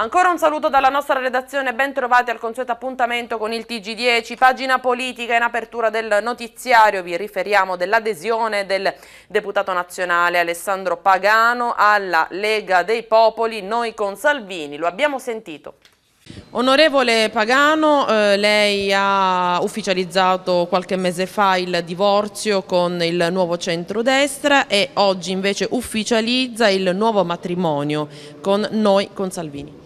Ancora un saluto dalla nostra redazione, ben trovati al consueto appuntamento con il TG10, pagina politica in apertura del notiziario, vi riferiamo dell'adesione del deputato nazionale Alessandro Pagano alla Lega dei Popoli, noi con Salvini, lo abbiamo sentito. Onorevole Pagano, eh, lei ha ufficializzato qualche mese fa il divorzio con il nuovo centrodestra e oggi invece ufficializza il nuovo matrimonio con noi, con Salvini.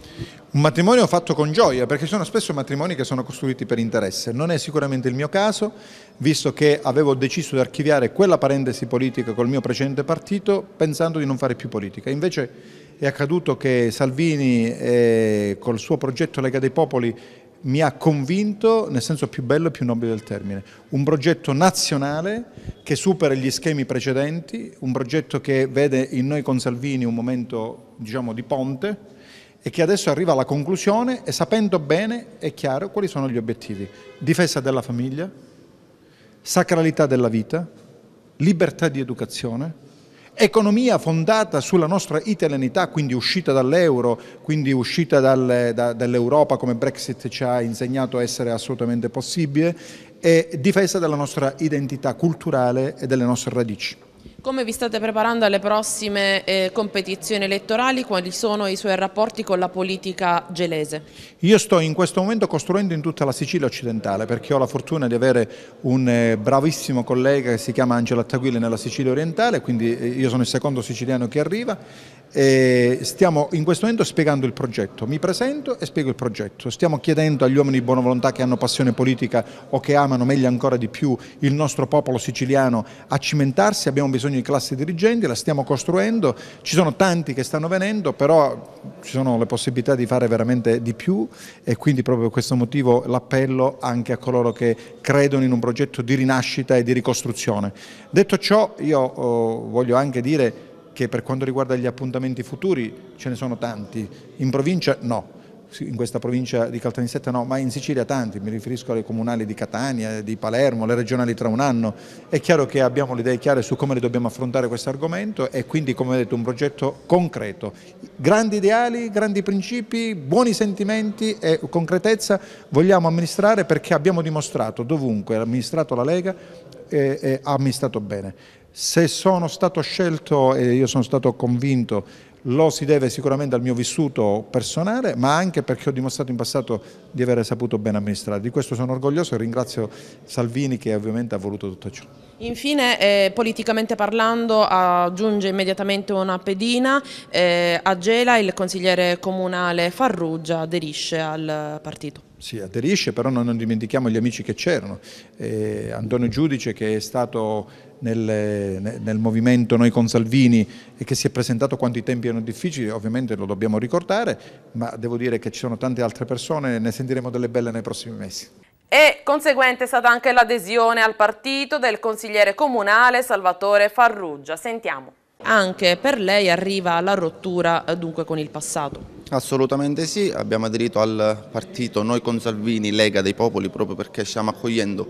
Un matrimonio fatto con gioia, perché sono spesso matrimoni che sono costruiti per interesse. Non è sicuramente il mio caso, visto che avevo deciso di archiviare quella parentesi politica col mio precedente partito, pensando di non fare più politica. Invece è accaduto che Salvini, eh, col suo progetto Lega dei Popoli, mi ha convinto nel senso più bello e più nobile del termine. Un progetto nazionale che supera gli schemi precedenti, un progetto che vede in noi con Salvini un momento diciamo, di ponte, e che adesso arriva alla conclusione e sapendo bene e chiaro quali sono gli obiettivi. Difesa della famiglia, sacralità della vita, libertà di educazione, economia fondata sulla nostra italianità, quindi uscita dall'euro, quindi uscita dal, da, dall'Europa come Brexit ci ha insegnato essere assolutamente possibile, e difesa della nostra identità culturale e delle nostre radici. Come vi state preparando alle prossime eh, competizioni elettorali? Quali sono i suoi rapporti con la politica gelese? Io sto in questo momento costruendo in tutta la Sicilia occidentale perché ho la fortuna di avere un eh, bravissimo collega che si chiama Angelo Attaguile nella Sicilia orientale, quindi eh, io sono il secondo siciliano che arriva stiamo in questo momento spiegando il progetto. Mi presento e spiego il progetto. Stiamo chiedendo agli uomini di buona volontà che hanno passione politica o che amano meglio ancora di più il nostro popolo siciliano a cimentarsi. Abbiamo bisogno di classi dirigenti, la stiamo costruendo. Ci sono tanti che stanno venendo, però ci sono le possibilità di fare veramente di più e quindi proprio per questo motivo l'appello anche a coloro che credono in un progetto di rinascita e di ricostruzione. Detto ciò, io oh, voglio anche dire che per quanto riguarda gli appuntamenti futuri ce ne sono tanti, in provincia no, in questa provincia di Caltanissetta no, ma in Sicilia tanti, mi riferisco alle comunali di Catania, di Palermo, le regionali tra un anno. È chiaro che abbiamo le idee chiare su come dobbiamo affrontare questo argomento e quindi come vedete un progetto concreto. Grandi ideali, grandi principi, buoni sentimenti e concretezza vogliamo amministrare perché abbiamo dimostrato dovunque, ha amministrato la Lega e, e ha amministrato bene. Se sono stato scelto e io sono stato convinto lo si deve sicuramente al mio vissuto personale, ma anche perché ho dimostrato in passato di aver saputo ben amministrare. Di questo sono orgoglioso e ringrazio Salvini che ovviamente ha voluto tutto ciò. Infine, eh, politicamente parlando, aggiunge immediatamente una pedina, eh, a Gela il consigliere comunale Farrugia aderisce al partito. Sì, aderisce, però non dimentichiamo gli amici che c'erano. Eh, Antonio Giudice che è stato nel, nel, movimento Noi con Salvini e che si è presentato quando i tempi erano difficili, ovviamente lo dobbiamo ricordare, ma devo dire che ci sono tante altre persone, ne sentiremo delle belle nei prossimi mesi. E conseguente è stata anche l'adesione al partito del consigliere comunale Salvatore Farrugia. Sentiamo. Anche per lei arriva la rottura dunque con il passato. Assolutamente sì, abbiamo aderito al partito Noi con Salvini, Lega dei Popoli, proprio perché stiamo accogliendo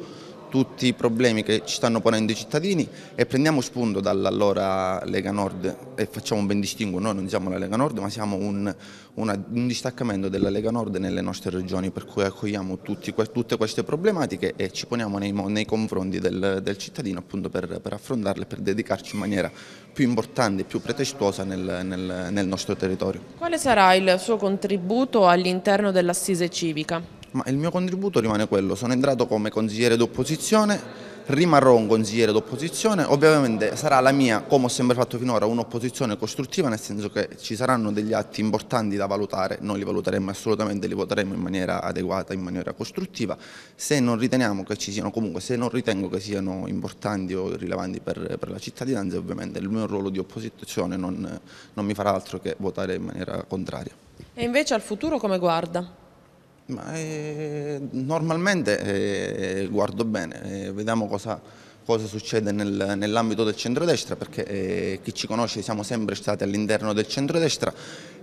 tutti i problemi che ci stanno ponendo i cittadini e prendiamo spunto dall'allora Lega Nord e facciamo un ben distinguo, noi non siamo la Lega Nord ma siamo un, una, un distaccamento della Lega Nord nelle nostre regioni per cui accogliamo tutti, tutte queste problematiche e ci poniamo nei, nei confronti del, del, cittadino appunto per, per affrontarle, per dedicarci in maniera più importante e più pretestuosa nel, nel, nel nostro territorio. Quale sarà il suo contributo all'interno dell'assise civica? Ma il mio contributo rimane quello, sono entrato come consigliere d'opposizione, rimarrò un consigliere d'opposizione, ovviamente sarà la mia, come ho sempre fatto finora, un'opposizione costruttiva, nel senso che ci saranno degli atti importanti da valutare, noi li valuteremo assolutamente, li voteremo in maniera adeguata, in maniera costruttiva, se non riteniamo che ci siano, comunque se non ritengo che siano importanti o rilevanti per, per la cittadinanza, ovviamente il mio ruolo di opposizione non, non mi farà altro che votare in maniera contraria. E invece al futuro come guarda? Ma, eh, normalmente eh, guardo bene, eh, vediamo cosa cosa succede nel, nell'ambito del centrodestra perché eh, chi ci conosce siamo sempre stati all'interno del centrodestra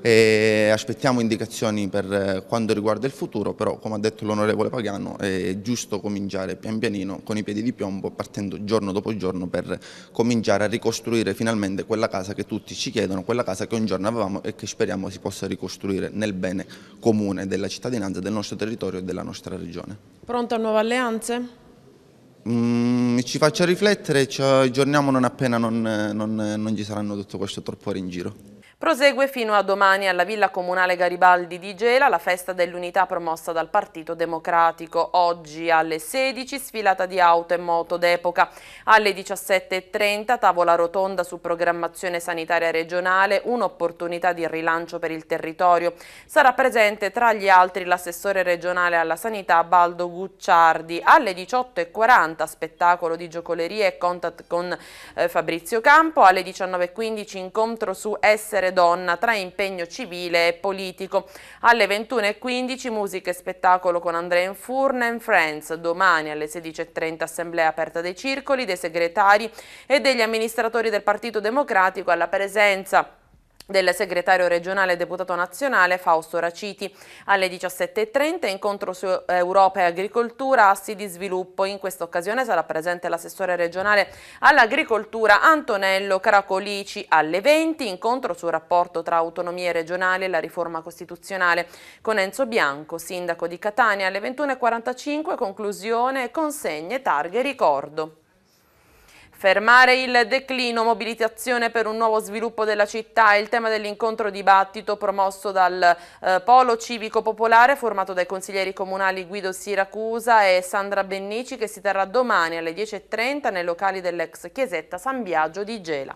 e aspettiamo indicazioni per eh, quanto riguarda il futuro, però come ha detto l'onorevole Pagano è giusto cominciare pian pianino con i piedi di piombo partendo giorno dopo giorno per cominciare a ricostruire finalmente quella casa che tutti ci chiedono, quella casa che un giorno avevamo e che speriamo si possa ricostruire nel bene comune della cittadinanza, del nostro territorio e della nostra regione. Pronto a nuove alleanze? Mm, ci faccia riflettere, ci aggiorniamo non appena non, non, non ci saranno tutto questo troppo in giro. Prosegue fino a domani alla Villa Comunale Garibaldi di Gela la festa dell'unità promossa dal Partito Democratico. Oggi alle 16 sfilata di auto e moto d'epoca. Alle 17.30 tavola rotonda su programmazione sanitaria regionale, un'opportunità di rilancio per il territorio. Sarà presente tra gli altri l'assessore regionale alla sanità Baldo Gucciardi. Alle 18.40 spettacolo di giocoleria e contact con eh, Fabrizio Campo. Alle 19.15 incontro su Essere donna tra impegno civile e politico. Alle 21.15 musica e spettacolo con Andrea Infurna and Friends. Domani alle 16.30 assemblea aperta dei circoli, dei segretari e degli amministratori del Partito Democratico alla presenza del segretario regionale e deputato nazionale Fausto Raciti. Alle 17.30 incontro su Europa e Agricoltura, assi di sviluppo. In questa occasione sarà presente l'assessore regionale all'agricoltura Antonello Caracolici. Alle 20 incontro sul rapporto tra autonomie regionali e la riforma costituzionale con Enzo Bianco, sindaco di Catania. Alle 21.45 conclusione consegne targhe ricordo. Fermare il declino, mobilitazione per un nuovo sviluppo della città è il tema dell'incontro dibattito promosso dal eh, Polo Civico Popolare formato dai consiglieri comunali Guido Siracusa e Sandra Bennici che si terrà domani alle 10.30 nei locali dell'ex chiesetta San Biagio di Gela.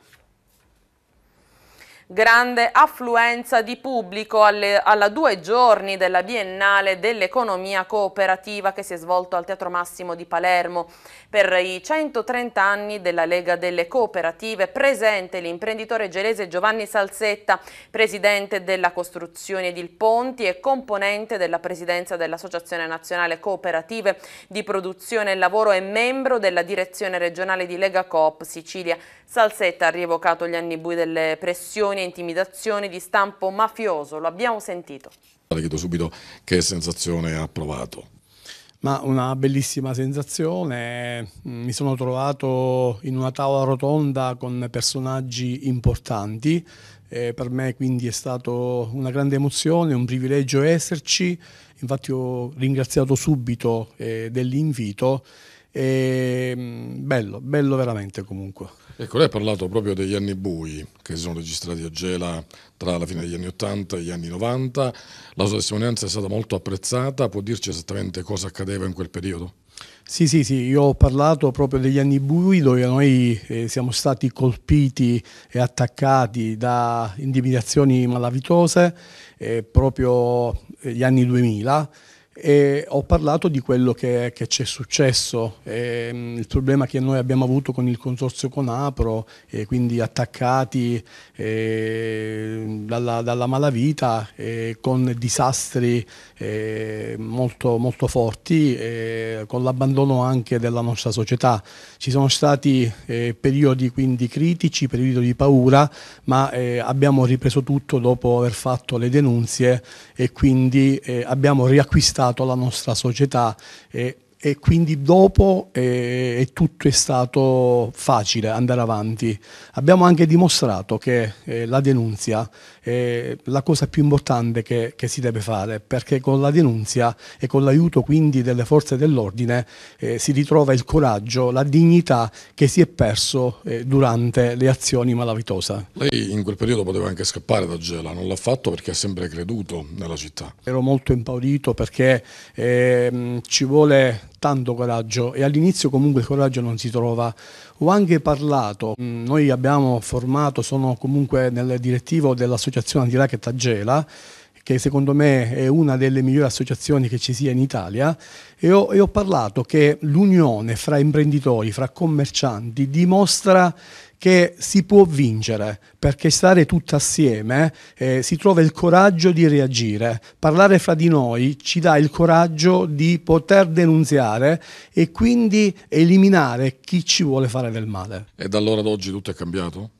Grande affluenza di pubblico alle, alla due giorni della Biennale dell'Economia Cooperativa che si è svolto al Teatro Massimo di Palermo. Per i 130 anni della Lega delle Cooperative presente l'imprenditore gelese Giovanni Salsetta, presidente della Costruzione Edil Ponti e componente della presidenza dell'Associazione Nazionale Cooperative di Produzione e Lavoro e membro della direzione regionale di Lega Coop Sicilia. Salsetta ha rievocato gli anni bui delle pressioni e intimidazioni di stampo mafioso, lo abbiamo sentito. Le chiedo subito che sensazione ha provato. Ma una bellissima sensazione, mi sono trovato in una tavola rotonda con personaggi importanti, eh, per me quindi è stata una grande emozione, un privilegio esserci, infatti ho ringraziato subito eh, dell'invito, bello, bello veramente comunque. Ecco, lei ha parlato proprio degli anni bui che si sono registrati a Gela tra la fine degli anni 80 e gli anni 90. La sua testimonianza è stata molto apprezzata, può dirci esattamente cosa accadeva in quel periodo? Sì, sì, sì, io ho parlato proprio degli anni bui dove noi eh, siamo stati colpiti e attaccati da intimidazioni malavitose eh, proprio gli anni 2000 e ho parlato di quello che, che c'è successo, ehm, il problema che noi abbiamo avuto con il consorzio Conapro, e quindi attaccati e, dalla, dalla, malavita con disastri molto, molto forti, con l'abbandono anche della nostra società. Ci sono stati eh, periodi quindi critici, periodi di paura, ma eh, abbiamo ripreso tutto dopo aver fatto le denunzie e quindi eh, abbiamo riacquistato portato la nostra società e, e quindi dopo eh, tutto è stato facile andare avanti. Abbiamo anche dimostrato che eh, la denunzia è la cosa più importante che, che, si deve fare perché con la denunzia e con l'aiuto quindi delle forze dell'ordine eh, si ritrova il coraggio, la dignità che si è perso eh, durante le azioni malavitose. Lei in quel periodo poteva anche scappare da Gela, non l'ha fatto perché ha sempre creduto nella città. Ero molto impaurito perché ehm, ci vuole tanto coraggio e all'inizio comunque il coraggio non si trova. Ho anche parlato, mm, noi abbiamo formato, sono comunque nel direttivo dell'associazione anti-racket a Gela, che secondo me è una delle migliori associazioni che ci sia in Italia, e ho, e ho parlato che l'unione fra imprenditori, fra commercianti, dimostra che si può vincere, perché stare tutti assieme eh, si trova il coraggio di reagire. Parlare fra di noi ci dà il coraggio di poter denunziare e quindi eliminare chi ci vuole fare del male. E da allora ad oggi tutto è cambiato?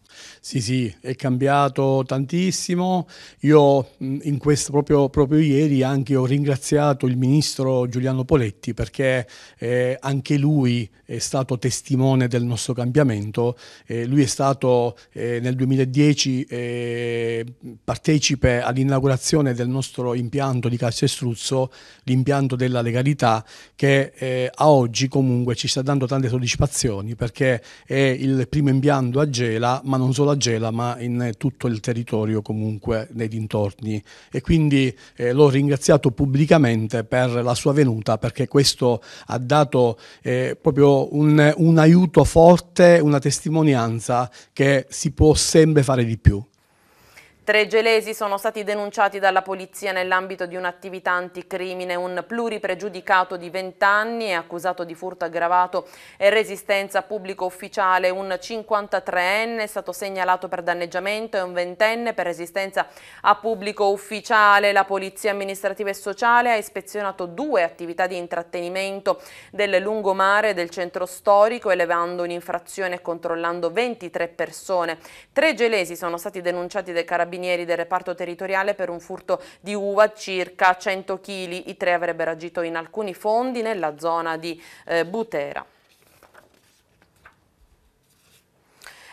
Sì, sì, è cambiato tantissimo. Io in questo, proprio, proprio, ieri anche ho ringraziato il ministro Giuliano Poletti perché eh, anche lui è stato testimone del nostro cambiamento. Eh, lui è stato eh, nel 2010 eh, partecipe all'inaugurazione del nostro impianto di Calcestruzzo, l'impianto della legalità, che eh, a oggi comunque ci sta dando tante soddisfazioni perché è il primo impianto a Gela, ma non solo a Gela ma in tutto il territorio comunque nei dintorni e quindi eh, l'ho ringraziato pubblicamente per la sua venuta perché questo ha dato eh, proprio un, un aiuto forte, una testimonianza che si può sempre fare di più. Tre gelesi sono stati denunciati dalla polizia nell'ambito di un'attività anticrimine. Un pluripregiudicato di 20 anni è accusato di furto aggravato e resistenza pubblico ufficiale. Un 53enne è stato segnalato per danneggiamento e un ventenne per resistenza a pubblico ufficiale. La polizia amministrativa e sociale ha ispezionato due attività di intrattenimento del lungomare del centro storico, elevando un'infrazione e controllando 23 persone. Tre gelesi sono stati denunciati dai carabinieri carabinieri del reparto territoriale per un furto di uva circa 100 kg. I tre avrebbero agito in alcuni fondi nella zona di eh, Butera.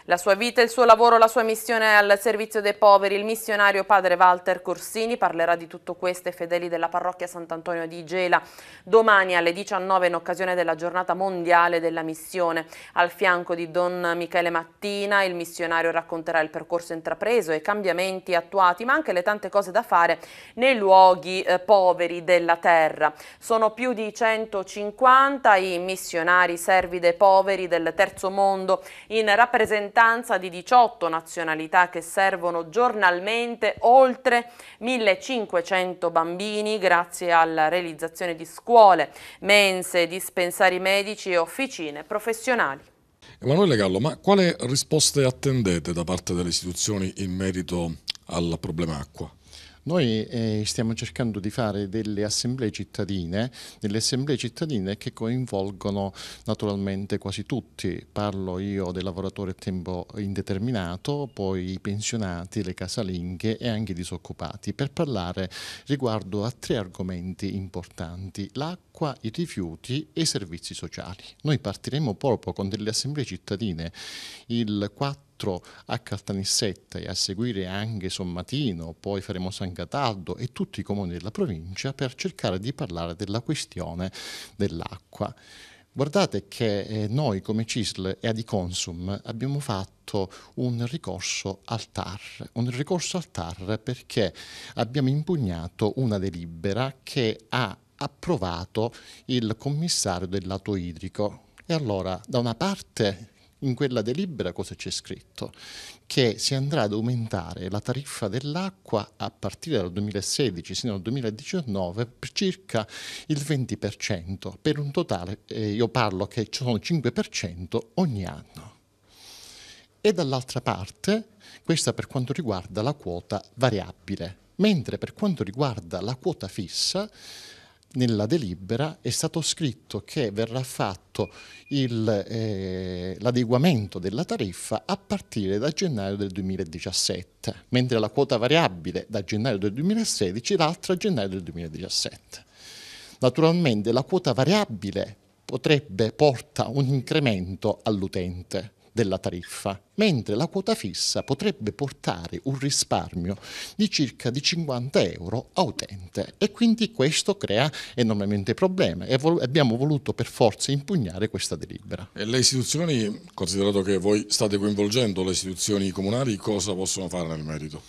La sua vita, il suo lavoro, la sua missione al servizio dei poveri, il missionario padre Walter Corsini parlerà di tutto questo ai fedeli della parrocchia Sant'Antonio di Gela domani alle 19 in occasione della giornata mondiale della missione. Al fianco di Don Michele Mattina il missionario racconterà il percorso intrapreso e i cambiamenti attuati ma anche le tante cose da fare nei luoghi eh, poveri della terra. Sono più di 150 i missionari servi dei poveri del terzo mondo in rappresentanza rappresentanza di 18 nazionalità che servono giornalmente oltre 1500 bambini grazie alla realizzazione di scuole, mense, dispensari medici e officine professionali. Emanuele Gallo, ma quale risposte attendete da parte delle istituzioni in merito al problema acqua? Noi eh, stiamo cercando di fare delle assemblee cittadine, delle assemblee cittadine che coinvolgono naturalmente quasi tutti. Parlo io dei lavoratori a tempo indeterminato, poi i pensionati, le casalinghe e anche i disoccupati, per parlare riguardo a tre argomenti importanti, l'acqua, i rifiuti e i servizi sociali. Noi partiremo proprio con delle assemblee cittadine il 4 4 a Caltanissetta e a seguire anche Sommatino, poi faremo San Cataldo e tutti i comuni della provincia per cercare di parlare della questione dell'acqua. Guardate che eh, noi come CISL e Adiconsum abbiamo fatto un ricorso al TAR, un ricorso al TAR perché abbiamo impugnato una delibera che ha approvato il commissario del lato idrico. E allora, da una parte in quella delibera cosa c'è scritto? Che si andrà ad aumentare la tariffa dell'acqua a partire dal 2016 sino al 2019 per circa il 20%, per un totale, eh, io parlo che ci sono 5% ogni anno. E dall'altra parte, questa per quanto riguarda la quota variabile, mentre per quanto riguarda la quota fissa, nella delibera è stato scritto che verrà fatto eh, l'adeguamento della tariffa a partire da gennaio del 2017, mentre la quota variabile da gennaio del 2016 l'altra a gennaio del 2017. Naturalmente la quota variabile potrebbe portare un incremento all'utente, della tariffa, mentre la quota fissa potrebbe portare un risparmio di circa di 50 euro a utente e quindi questo crea enormemente problemi e vol abbiamo voluto per forza impugnare questa delibera. E le istituzioni, considerato che voi state coinvolgendo le istituzioni comunali, cosa possono fare nel merito?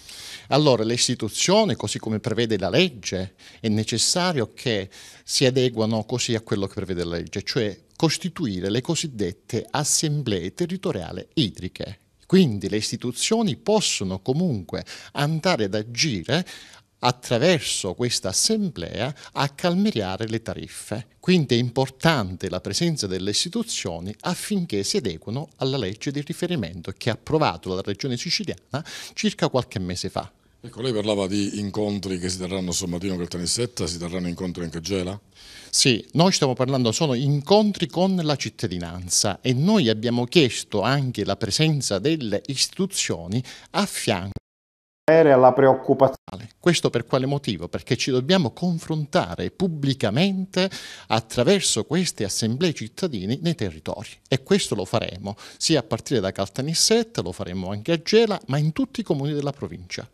Allora le istituzioni, così come prevede la legge, è necessario che si adeguano così a quello che prevede la legge, cioè costituire le cosiddette assemblee territoriali idriche. Quindi le istituzioni possono comunque andare ad agire attraverso questa assemblea a calmierare le tariffe. Quindi è importante la presenza delle istituzioni affinché si adeguino alla legge di riferimento che ha approvato la Regione siciliana circa qualche mese fa. Ecco, lei parlava di incontri che si terranno a Sommatino Caltanissetta, si terranno incontri anche a Gela? Sì, noi stiamo parlando, sono incontri con la cittadinanza e noi abbiamo chiesto anche la presenza delle istituzioni a fianco alla preoccupazione. Questo per quale motivo? Perché ci dobbiamo confrontare pubblicamente attraverso queste assemblee cittadini nei territori e questo lo faremo sia a partire da Caltanissetta, lo faremo anche a Gela, ma in tutti i comuni della provincia.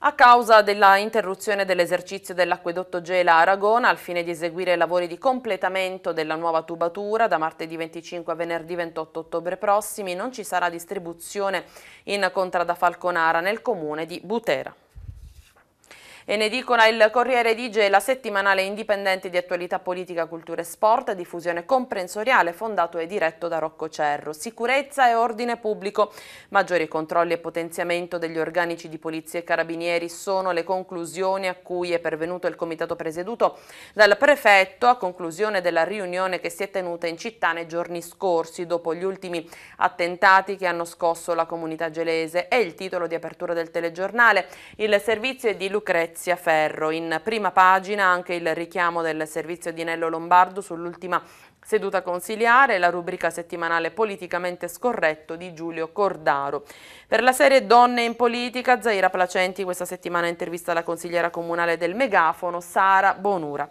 A causa della interruzione dell'esercizio dell'acquedotto Gela Aragona al fine di eseguire lavori di completamento della nuova tubatura da martedì 25 a venerdì 28 ottobre prossimi non ci sarà distribuzione in Contrada Falconara nel comune di Butera. E ne dicono il Corriere di Gela, settimanale indipendente di attualità politica, cultura e sport, diffusione comprensoriale, fondato e diretto da Rocco Cerro. Sicurezza e ordine pubblico, maggiori controlli e potenziamento degli organici di polizia e carabinieri sono le conclusioni a cui è pervenuto il comitato presieduto dal prefetto a conclusione della riunione che si è tenuta in città nei giorni scorsi dopo gli ultimi attentati che hanno scosso la comunità gelese. È il titolo di apertura del telegiornale. Il servizio è di Lucrezia Letizia Ferro. In prima pagina anche il richiamo del servizio di Nello Lombardo sull'ultima seduta consiliare la rubrica settimanale politicamente scorretto di Giulio Cordaro. Per la serie Donne in politica, Zaira Placenti questa settimana intervista la consigliera comunale del Megafono, Sara Bonura.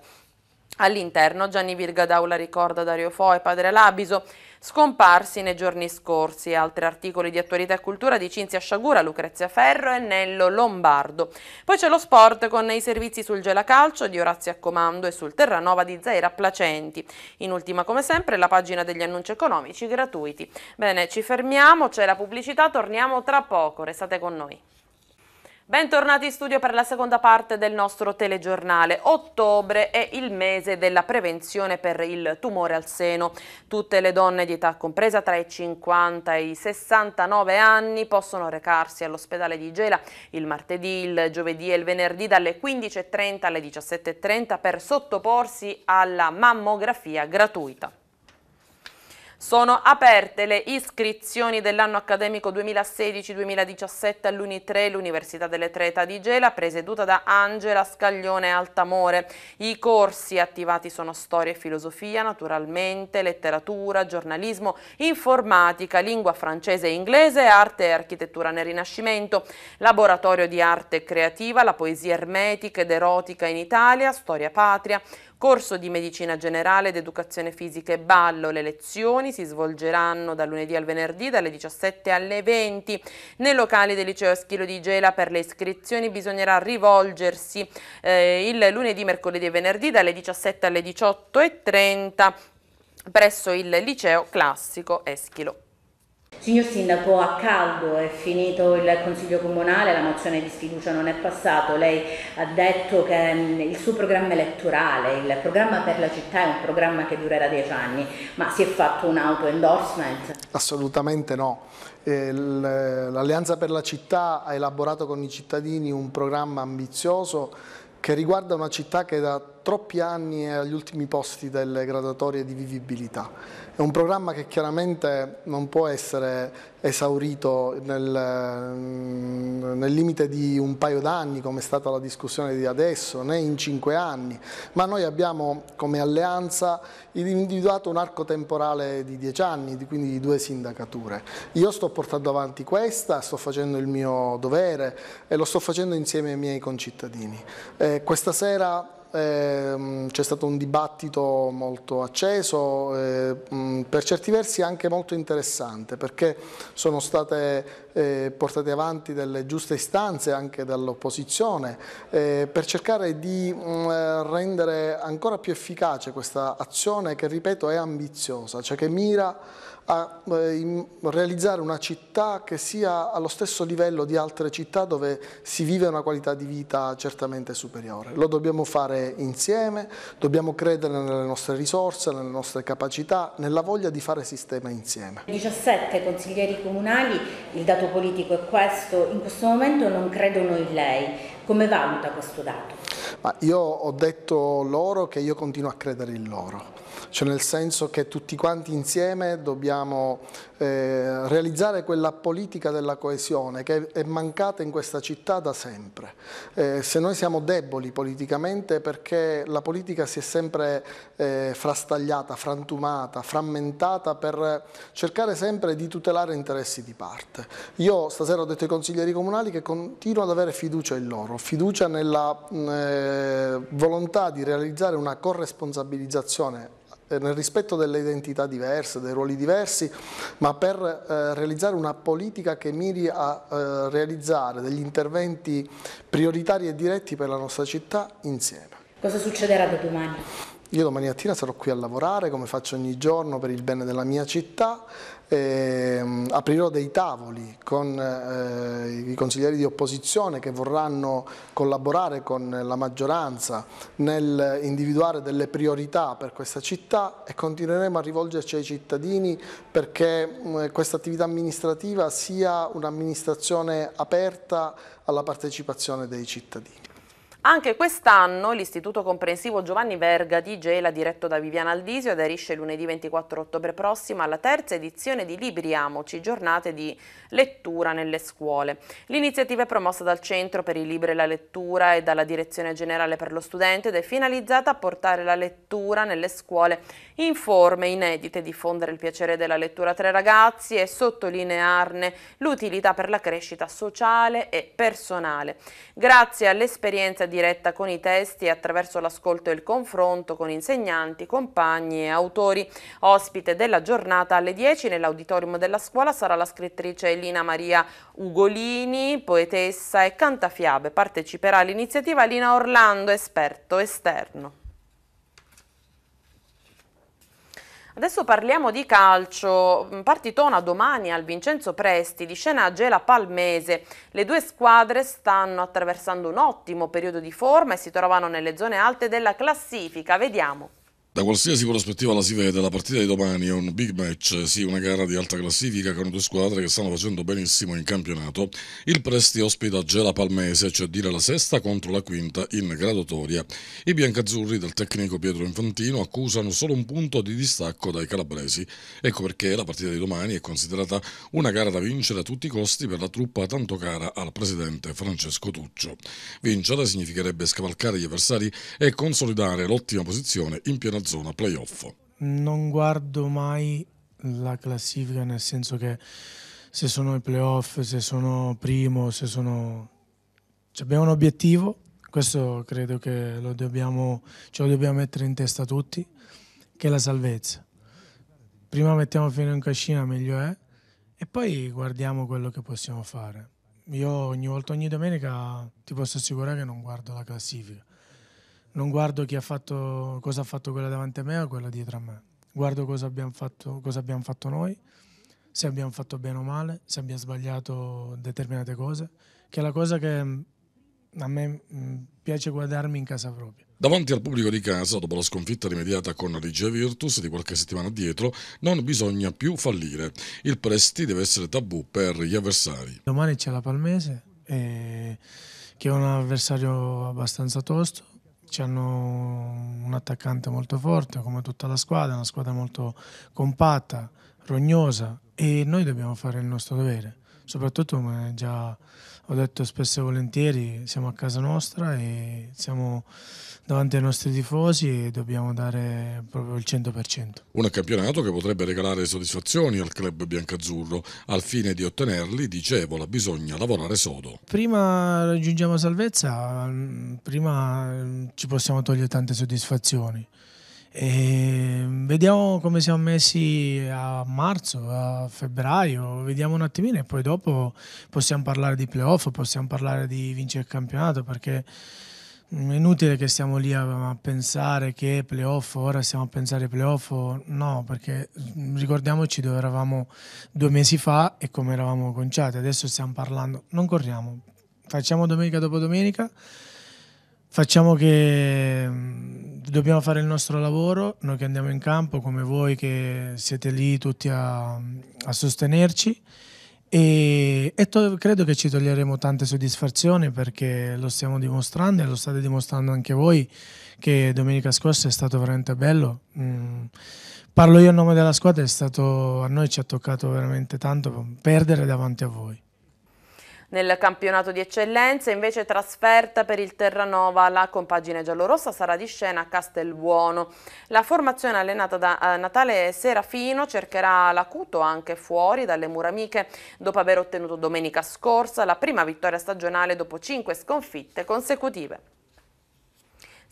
All'interno Gianni Virgadaula ricorda Dario Fo e Padre Labiso, scomparsi nei giorni scorsi. Altri articoli di attualità e cultura di Cinzia Sciagura, Lucrezia Ferro e Nello Lombardo. Poi c'è lo sport con i servizi sul Gelacalcio di Orazio Accomando e sul Terranova di Zaira Placenti. In ultima come sempre la pagina degli annunci economici gratuiti. Bene, ci fermiamo, c'è la pubblicità, torniamo tra poco, restate con noi. Bentornati in studio per la seconda parte del nostro telegiornale. Ottobre è il mese della prevenzione per il tumore al seno. Tutte le donne di età compresa tra i 50 e i 69 anni possono recarsi all'ospedale di Gela il martedì, il giovedì e il venerdì dalle 15.30 alle 17.30 per sottoporsi alla mammografia gratuita. Sono aperte le iscrizioni dell'anno accademico 2016-2017 all'Uni3, l'Università delle Tre Età di Gela, presieduta da Angela Scaglione Altamore. I corsi attivati sono storia e filosofia, naturalmente, letteratura, giornalismo, informatica, lingua francese e inglese, arte e architettura nel Rinascimento, laboratorio di arte creativa, la poesia ermetica ed erotica in Italia, storia patria, Corso di medicina generale ed educazione fisica e ballo. Le lezioni si svolgeranno da lunedì al venerdì dalle 17 alle 20. Nei locali del liceo Schilo di Gela per le iscrizioni bisognerà rivolgersi eh, il lunedì, mercoledì e venerdì dalle 17 alle 18.30 presso il liceo classico Eschilo. Signor Sindaco, a caldo è finito il Consiglio Comunale, la mozione di sfiducia non è passato, lei ha detto che mm, il suo programma elettorale, il programma per la città è un programma che durerà dieci anni, ma si è fatto un auto-endorsement? Assolutamente no. Eh, L'Alleanza per la città ha elaborato con i cittadini un programma ambizioso che riguarda una città che da troppi anni è agli ultimi posti delle graduatorie di vivibilità. È un programma che chiaramente non può essere esaurito nel, nel limite di un paio d'anni come è stata la discussione di adesso, né in cinque anni, ma noi abbiamo come alleanza individuato un arco temporale di dieci anni, quindi di due sindacature. Io sto portando avanti questa, sto facendo il mio dovere e lo sto facendo insieme ai miei concittadini. Eh, questa sera eh, c'è stato un dibattito molto acceso, eh, per certi versi anche molto interessante perché sono state eh, portate avanti delle giuste istanze anche dall'opposizione eh, per cercare di mh, rendere ancora più efficace questa azione che ripeto è ambiziosa, cioè che mira a eh, realizzare una città che sia allo stesso livello di altre città dove si vive una qualità di vita certamente superiore. Lo dobbiamo fare insieme, dobbiamo credere nelle nostre risorse, nelle nostre capacità, nella voglia di fare sistema insieme. 17 consiglieri comunali, il dato politico è questo, in questo momento non credono in lei Come valuta questo dato? Ma io ho detto loro che io continuo a credere in loro cioè nel senso che tutti quanti insieme dobbiamo eh, realizzare quella politica della coesione che è mancata in questa città da sempre. Eh, se noi siamo deboli politicamente perché la politica si è sempre eh, frastagliata, frantumata, frammentata per cercare sempre di tutelare interessi di parte. Io stasera ho detto ai consiglieri comunali che continuo ad avere fiducia in loro, fiducia nella eh, volontà di realizzare una corresponsabilizzazione nel rispetto delle identità diverse, dei ruoli diversi, ma per eh, realizzare una politica che miri a eh, realizzare degli interventi prioritari e diretti per la nostra città insieme. Cosa succederà da domani? Io domani mattina sarò qui a lavorare come faccio ogni giorno per il bene della mia città, eh, aprirò dei tavoli con eh, i consiglieri di opposizione che vorranno collaborare con la maggioranza nel individuare delle priorità per questa città e continueremo a rivolgerci ai cittadini perché eh, questa attività amministrativa sia un'amministrazione aperta alla partecipazione dei cittadini. Anche quest'anno l'Istituto Comprensivo Giovanni Verga di Gela, diretto da Viviana Aldisio, aderisce lunedì 24 ottobre prossimo alla terza edizione di Libriamoci, giornate di lettura nelle scuole. L'iniziativa è promossa dal Centro per i Libri e la Lettura e dalla Direzione Generale per lo Studente ed è finalizzata a portare la lettura nelle scuole in forme inedite, diffondere il piacere della lettura tra i ragazzi e sottolinearne l'utilità per la crescita sociale e personale. Grazie all'esperienza di diretta con i testi attraverso l'ascolto e il confronto con insegnanti, compagni e autori. Ospite della giornata alle 10 nell'auditorium della scuola sarà la scrittrice Elina Maria Ugolini, poetessa e cantafiabe. Parteciperà all'iniziativa Lina Orlando, esperto esterno. Adesso parliamo di calcio, mm, partitona domani al Vincenzo Presti di scena Gela Palmese. Le due squadre stanno attraversando un ottimo periodo di forma e si trovano nelle zone alte della classifica. Vediamo. Da qualsiasi prospettiva la si vede, la partita di domani è un big match, sì una gara di alta classifica con due squadre che stanno facendo benissimo in campionato. Il Presti ospita Gela Palmese, cioè dire la sesta contro la quinta in graduatoria. I biancazzurri del tecnico Pietro Infantino accusano solo un punto di distacco dai calabresi. Ecco perché la partita di domani è considerata una gara da vincere a tutti i costi per la truppa tanto cara al presidente Francesco Tuccio. Vincere significherebbe scavalcare gli avversari e consolidare l'ottima posizione in piena zona playoff. Non guardo mai la classifica nel senso che se sono ai playoff, se sono primo, se sono... abbiamo un obiettivo, questo credo che lo dobbiamo, ce lo dobbiamo mettere in testa tutti, che è la salvezza. Prima mettiamo fino in cascina, meglio è, e poi guardiamo quello che possiamo fare. Io ogni volta, ogni domenica ti posso assicurare che non guardo la classifica non guardo ha fatto, cosa ha fatto quella davanti a me o quella dietro a me. Guardo cosa abbiamo, fatto, cosa abbiamo fatto noi, se abbiamo fatto bene o male, se abbiamo sbagliato determinate cose, che è la cosa che mm, a me mm, piace guardarmi in casa propria. Davanti al pubblico di casa, dopo la sconfitta rimediata con Regia Virtus di qualche settimana dietro, non bisogna più fallire. Il Presti deve essere tabù per gli avversari. Domani c'è la Palmese, eh, che è un avversario abbastanza tosto, hanno un attaccante molto forte come tutta la squadra, una squadra molto compatta, rognosa e noi dobbiamo fare il nostro dovere. Soprattutto, come già ho detto spesso e volentieri, siamo a casa nostra e siamo davanti ai nostri tifosi e dobbiamo dare proprio il 100%. Un campionato che potrebbe regalare soddisfazioni al club biancazzurro. Al fine di ottenerli, dice Evola, bisogna lavorare sodo. Prima raggiungiamo salvezza, prima ci possiamo togliere tante soddisfazioni. E vediamo come siamo messi a marzo, a febbraio, vediamo un attimino e poi dopo possiamo parlare di playoff, possiamo parlare di vincere il campionato perché è inutile che stiamo lì a, pensare che playoff, ora stiamo a pensare playoff, no, perché ricordiamoci dove eravamo due mesi fa e come eravamo conciati, adesso stiamo parlando, non corriamo, facciamo domenica dopo domenica, facciamo che dobbiamo fare il nostro lavoro, noi che andiamo in campo, come voi che siete lì tutti a, a sostenerci e, e to- credo che ci toglieremo tante soddisfazioni perché lo stiamo dimostrando e lo state dimostrando anche voi che domenica scorsa è stato veramente bello. Mm. Parlo io a nome della squadra, è stato, a noi ci ha toccato veramente tanto perdere davanti a voi. Nel campionato di eccellenza invece trasferta per il Terranova la compagine giallorossa sarà di scena a Castelbuono. La formazione allenata da eh, Natale Serafino cercherà l'acuto anche fuori dalle mura amiche dopo aver ottenuto domenica scorsa la prima vittoria stagionale dopo cinque sconfitte consecutive.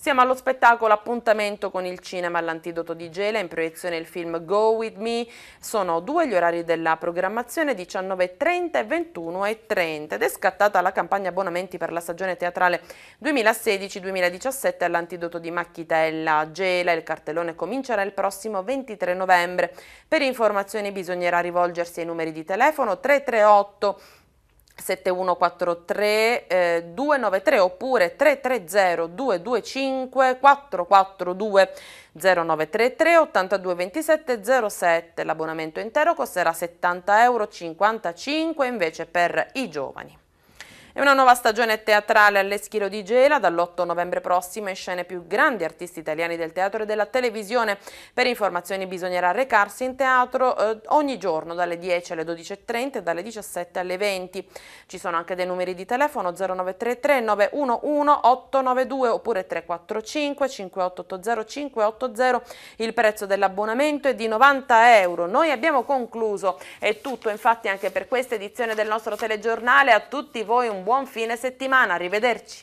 Siamo allo spettacolo appuntamento con il cinema all'antidoto di Gela, in proiezione il film Go With Me. Sono due gli orari della programmazione, 19.30 e 21.30 ed è scattata la campagna abbonamenti per la stagione teatrale 2016-2017 all'antidoto di Macchitella Gela. Il cartellone comincerà il prossimo 23 novembre. Per informazioni bisognerà rivolgersi ai numeri di telefono 338 7143 eh, 293 oppure 330 225 442 0933 82 27 07 l'abbonamento intero costerà 70 euro 55 invece per i giovani è una nuova stagione teatrale all'Eschilo di Gela, dall'8 novembre prossimo in scene più grandi artisti italiani del teatro e della televisione. Per informazioni bisognerà recarsi in teatro eh, ogni giorno dalle 10 alle 12.30 e dalle 17 alle 20. Ci sono anche dei numeri di telefono 0933 911 892 oppure 345 5880 580. Il prezzo dell'abbonamento è di 90 euro. Noi abbiamo concluso, è tutto infatti anche per questa edizione del nostro telegiornale. A tutti voi un buon fine settimana, arrivederci.